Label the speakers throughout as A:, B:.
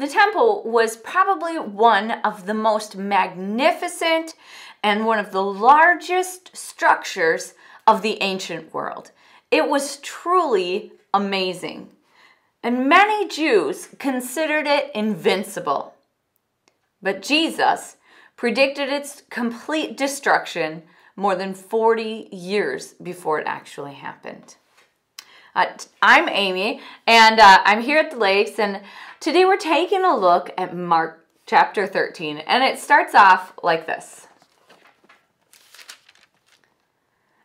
A: The temple was probably one of the most magnificent and one of the largest structures of the ancient world. It was truly amazing. And many Jews considered it invincible. But Jesus predicted its complete destruction more than 40 years before it actually happened. Uh, I'm Amy, and uh, I'm here at the lakes, and today we're taking a look at Mark chapter 13, and it starts off like this.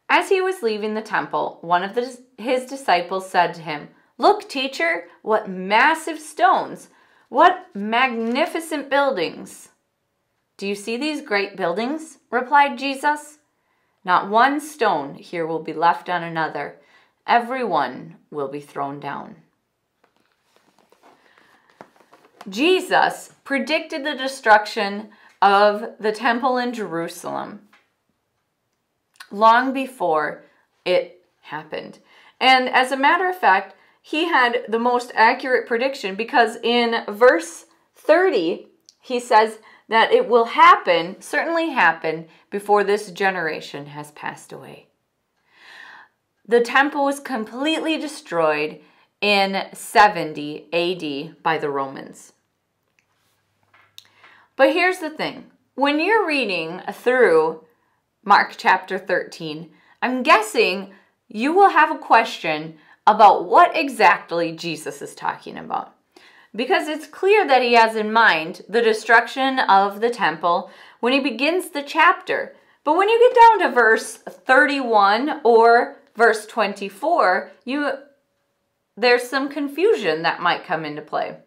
A: As he was leaving the temple, one of the, his disciples said to him, Look, teacher, what massive stones! What magnificent buildings! Do you see these great buildings? replied Jesus. Not one stone here will be left on another. Every one will be thrown down. Jesus predicted the destruction of the temple in Jerusalem long before it happened. And as a matter of fact, he had the most accurate prediction because in verse 30, he says that it will happen, certainly happen, before this generation has passed away. The temple was completely destroyed in 70 AD by the Romans. But here's the thing when you're reading through Mark chapter 13, I'm guessing you will have a question about what exactly Jesus is talking about. Because it's clear that he has in mind the destruction of the temple when he begins the chapter. But when you get down to verse 31 or verse 24, you there's some confusion that might come into play.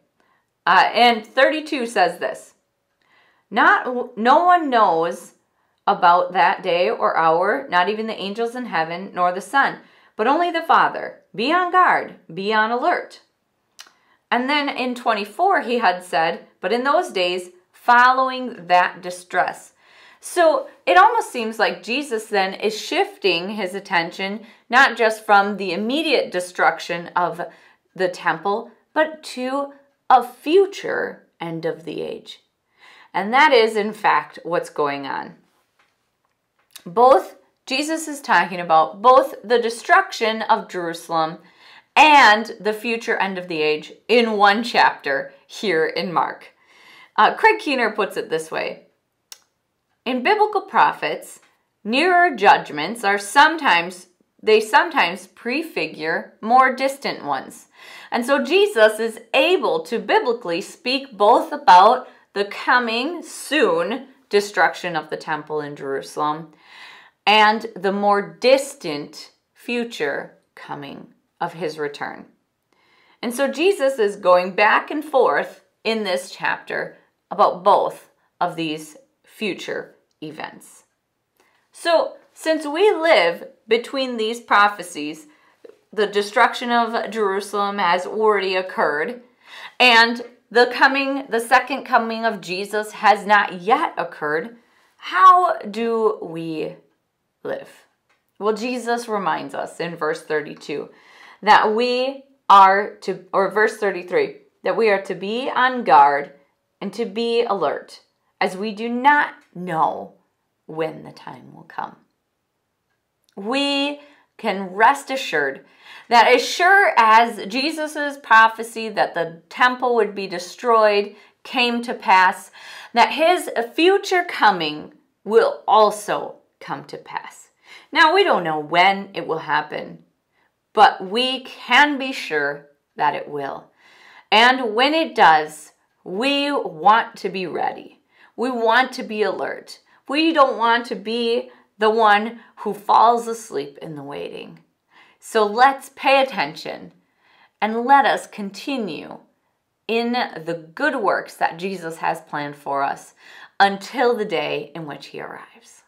A: Uh, and 32 says this Not no one knows about that day or hour, not even the angels in heaven, nor the Son, but only the Father. Be on guard, be on alert. And then in 24, he had said, But in those days, following that distress. So it almost seems like Jesus then is shifting his attention not just from the immediate destruction of the temple, but to a future end of the age. And that is, in fact, what's going on. Both Jesus is talking about both the destruction of Jerusalem and the future end of the age in one chapter here in Mark. Uh, Craig Keener puts it this way In biblical prophets, nearer judgments are sometimes they sometimes prefigure more distant ones. And so Jesus is able to biblically speak both about the coming soon destruction of the temple in Jerusalem and the more distant future coming of his return. And so Jesus is going back and forth in this chapter about both of these future events. So, since we live between these prophecies, the destruction of Jerusalem has already occurred, and the coming, the second coming of Jesus has not yet occurred. How do we live? Well, Jesus reminds us in verse 32 that we are to, or verse 33, that we are to be on guard and to be alert, as we do not know when the time will come. We can rest assured that as sure as Jesus' prophecy that the temple would be destroyed came to pass, that his future coming will also come to pass. Now, we don't know when it will happen, but we can be sure that it will. And when it does, we want to be ready. We want to be alert. We don't want to be the one who falls asleep in the waiting. So let's pay attention and let us continue in the good works that Jesus has planned for us until the day in which he arrives.